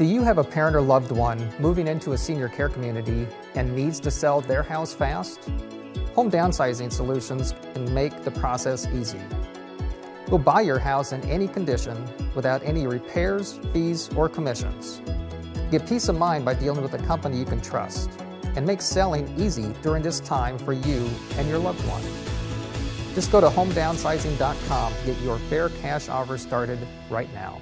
Do you have a parent or loved one moving into a senior care community and needs to sell their house fast? Home Downsizing Solutions can make the process easy. We'll buy your house in any condition without any repairs, fees, or commissions. Get peace of mind by dealing with a company you can trust and make selling easy during this time for you and your loved one. Just go to homedownsizing.com to get your fair cash offer started right now.